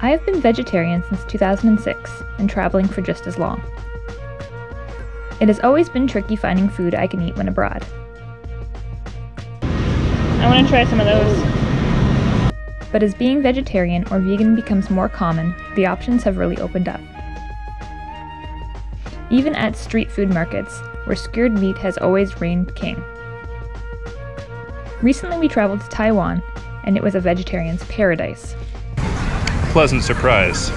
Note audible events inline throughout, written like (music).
I have been vegetarian since 2006 and traveling for just as long. It has always been tricky finding food I can eat when abroad. I want to try some of those. But as being vegetarian or vegan becomes more common, the options have really opened up. Even at street food markets, where skewered meat has always reigned king. Recently, we traveled to Taiwan, and it was a vegetarian's paradise. Pleasant surprise.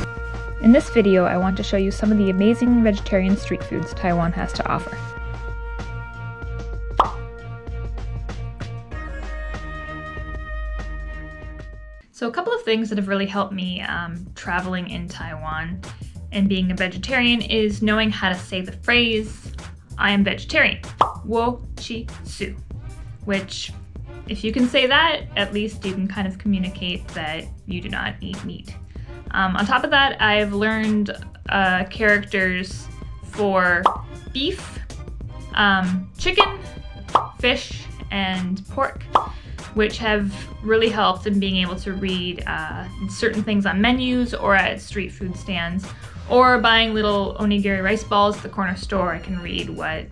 In this video, I want to show you some of the amazing vegetarian street foods Taiwan has to offer. So, a couple of things that have really helped me um, traveling in Taiwan and being a vegetarian is knowing how to say the phrase, I am vegetarian, wo chi su, which if you can say that, at least you can kind of communicate that you do not eat meat. Um, on top of that, I've learned uh, characters for beef, um, chicken, fish, and pork, which have really helped in being able to read uh, certain things on menus or at street food stands, or buying little onigiri rice balls at the corner store. I can read what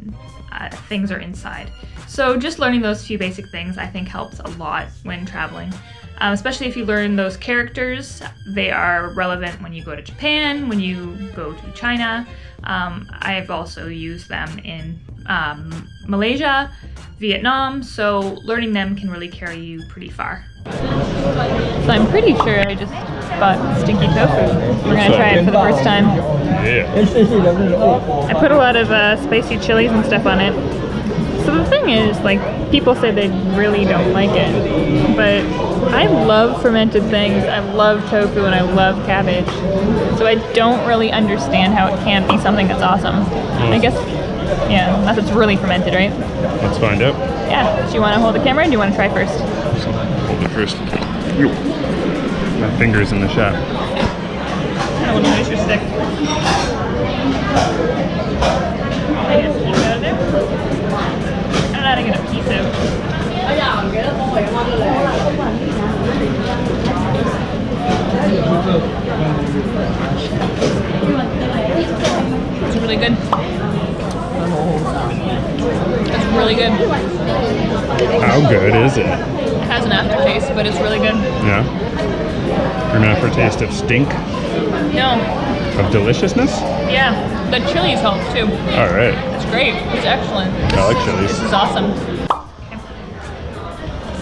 uh, things are inside. So just learning those few basic things I think helps a lot when traveling. Um, especially if you learn those characters, they are relevant when you go to Japan, when you go to China. Um, I've also used them in um, Malaysia, Vietnam, so learning them can really carry you pretty far. So I'm pretty sure I just bought stinky tofu. We're gonna try it for the first time. Yeah. I put a lot of uh, spicy chilies and stuff on it. So the thing is, like, people say they really don't like it, but I love fermented things. I love tofu and I love cabbage. So I don't really understand how it can't be something that's awesome. I guess, yeah, unless it's really fermented, right? Let's find out. Yeah. Do you want to hold the camera or do you want to try first? First. Ew. My finger's in the shot. I want to lose your stick. I just keep it out of there. I don't know how to get a piece out. It's really good. It's really good. How good is it? It has an aftertaste, but it's really good. Yeah. An aftertaste of stink, No, of deliciousness. yeah, the chilies help too. All right. It's great. It's excellent. I like chilies. This is awesome.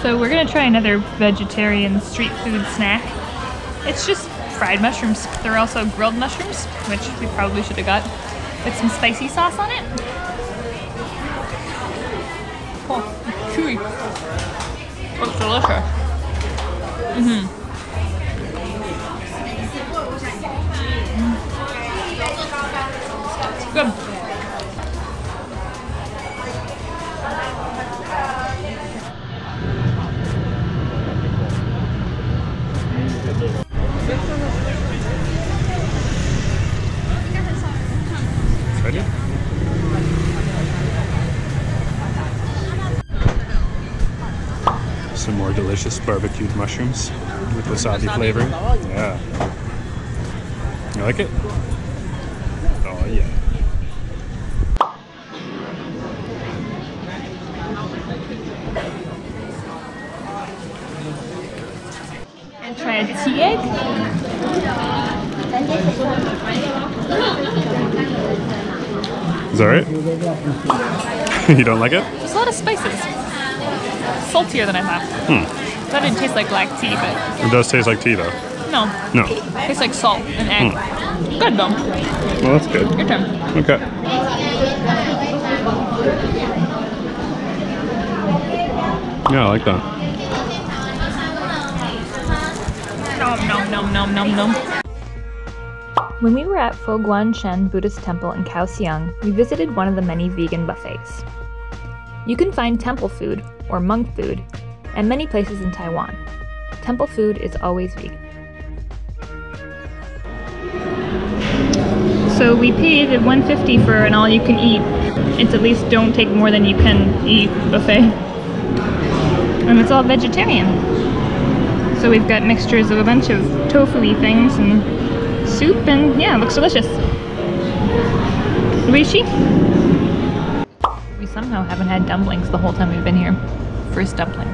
So we're gonna try another vegetarian street food snack. It's just fried mushrooms. They're also grilled mushrooms, which we probably should have got, with some spicy sauce on it. Oh, chewy. It's delicious. Mm-hmm. It's good. Delicious barbecued mushrooms with wasabi flavor. Yeah. You like it? Oh yeah. And try a tea egg. Is that right? (laughs) you don't like it? There's a lot of spices. Saltier than I thought. Hmm. That didn't taste like black tea, but It does taste like tea though. no. No. It Tastes like salt and egg. Hmm. Good though. Well, that's good. Your turn. Okay. Yeah, I like that. Nom nom nom nom nom nom. When we were at Fo Guang Shan Buddhist Temple in Kaohsiung, we visited one of the many vegan buffets. You can find temple food, or monk food, at many places in Taiwan. Temple food is always vegan. So we paid 150 for an all-you-can-eat. It's at least don't take more than you can eat buffet. And it's all vegetarian. So we've got mixtures of a bunch of tofu-y things and soup and yeah, it looks delicious. Luigi? We somehow haven't had dumplings the whole time we've been here. First dumpling.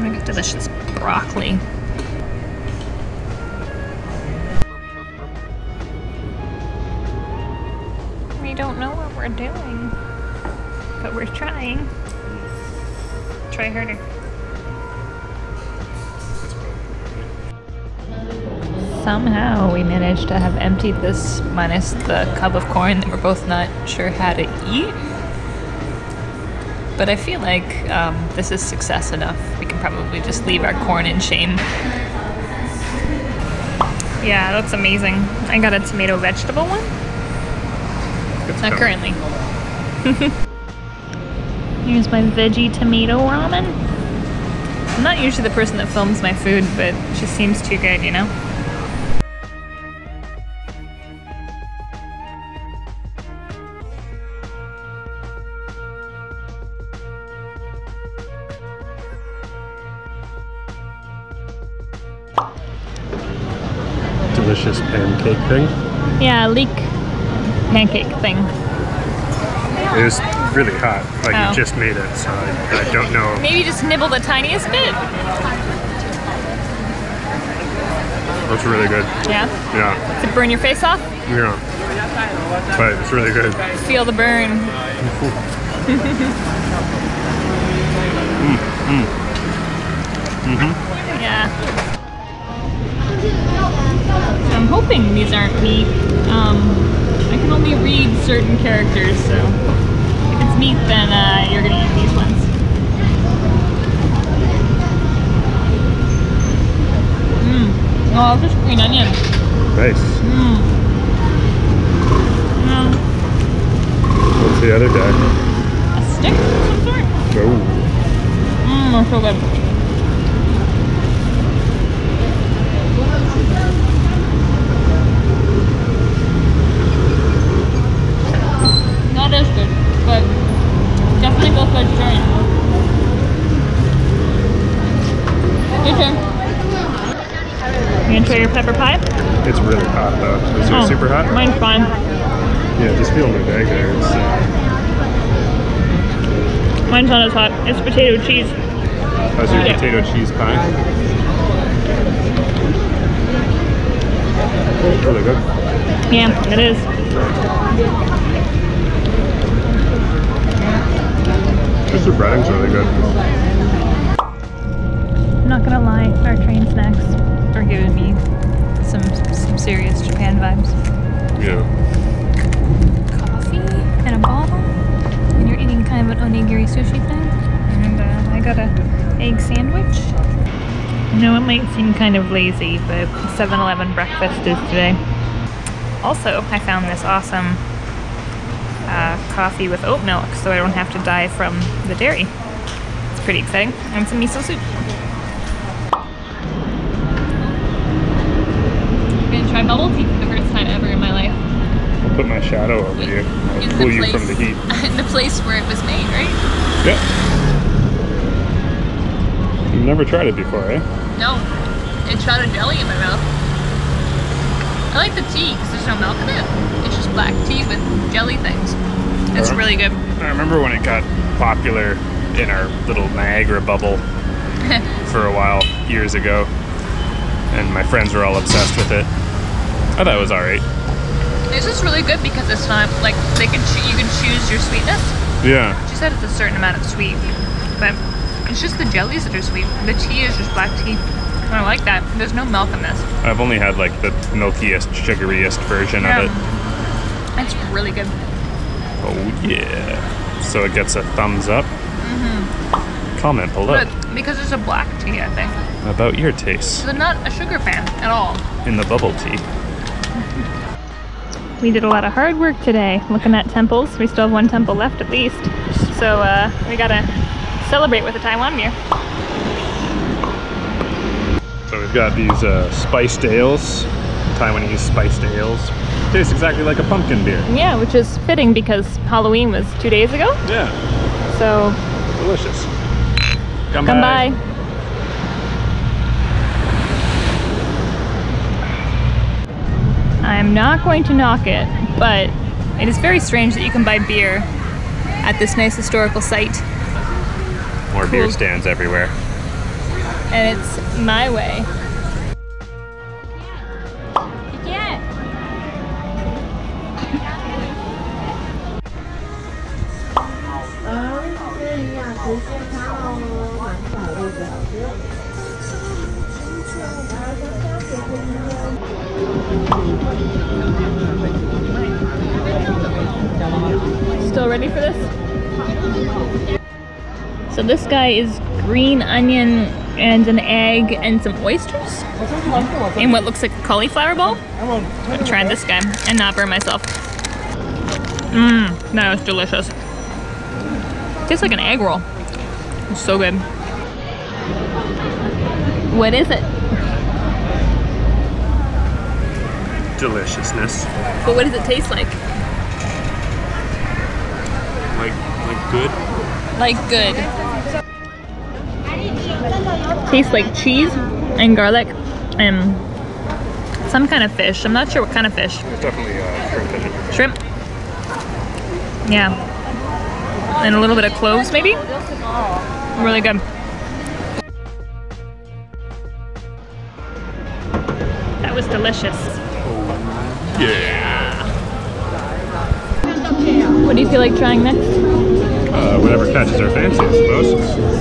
Gonna get delicious broccoli. We don't know what we're doing, but we're trying. Try harder. Somehow we managed to have emptied this minus the cup of corn that we're both not sure how to eat. But I feel like um, this is success enough. We can probably just leave our corn in shame. Yeah, that's amazing. I got a tomato vegetable one. It's Not currently. (laughs) Here's my veggie tomato ramen. I'm not usually the person that films my food, but it just seems too good, you know? Thing. Yeah, leek pancake thing. It was really hot. Like Oh. you just made it, so I, I don't know. Maybe just nibble the tiniest bit. That's really good. Yeah. Yeah, To burn your face off? yeah. But it's really good. Feel the burn. Mm, mm. Mm-hmm. Yeah. So I'm hoping these aren't meat. Um, I can only read certain characters, so if it's meat, then uh, you're gonna eat these ones. Mmm. Oh, just green onion. Nice. Mmm. Mm. What's the other guy? A stick of some sort? Oh, Mmm, so good. Not as good, but definitely goes vegetarian. Your turn. You gonna try your pepper pie? It's really hot though. Is it Oh, super hot? Mine's fine. Yeah, just feel my bag there. It's, uh, Mine's not as hot. It's potato cheese. how's your Yeah. potato cheese pie? Really good. Yeah, it is. Just the breading's really good. I'm not gonna lie, our train snacks are giving me some some serious Japan vibes. Yeah. Coffee and a bottle, and you're eating kind of an onigiri sushi thing. And uh, I got a egg sandwich. I know it might seem kind of lazy, but 7-Eleven breakfast is today. Also, I found this awesome uh, coffee with oat milk, so I don't have to die from the dairy. It's pretty exciting. And some miso soup. I'm gonna try bubble tea for the first time ever in my life. I'll put my shadow over you. I'll cool you from the heat. (laughs) in the place where it was made, right? Yeah. You've never tried it before, eh? No, It's shot a jelly in my mouth. I like the tea because there's no milk in it. It's just black tea with jelly things. It's Alright. really good. I remember when it got popular in our little Niagara bubble (laughs) for a while years ago, and my friends were all obsessed with it. I thought it was alright. It's just really good because it's not like they can choo- you can choose your sweetness. Yeah. She said it's a certain amount of sweet, but it's just the jellies that are sweet. The tea is just black tea. I like that. There's no milk in this. I've only had like the milkiest, sugariest version Yeah. of it. It's really good. Oh yeah. So it gets a thumbs up. Mm-hmm. Comment below But because it's a black tea, I think. about your taste So I'm not a sugar fan at all. in the bubble tea. We did a lot of hard work today looking at temples. We still have one temple left at least. So uh, we gotta celebrate with a Taiwan beer. So we've got these uh, spiced ales, Taiwanese spiced ales. Tastes exactly like a pumpkin beer. Yeah, which is fitting because Halloween was two days ago. Yeah, So delicious. Come, come by. I'm not going to knock it, but it is very strange that you can buy beer at this nice historical site. More beer stands everywhere. And it's my way. Still ready for this? So this guy is green onion and an egg and some oysters in what looks like a cauliflower bowl. I'm trying this guy and not burn myself. Mmm, that was delicious. Tastes like an egg roll. It's so good. What is it? Deliciousness. But what does it taste like? Like, like good. Like good. Tastes like cheese and garlic and some kind of fish. I'm not sure what kind of fish. It's definitely uh, shrimp in it. Shrimp. Yeah. And a little bit of cloves, maybe? Really good. That was delicious. Yeah. What do you feel like trying next? Uh, whatever catches our fancy, I suppose.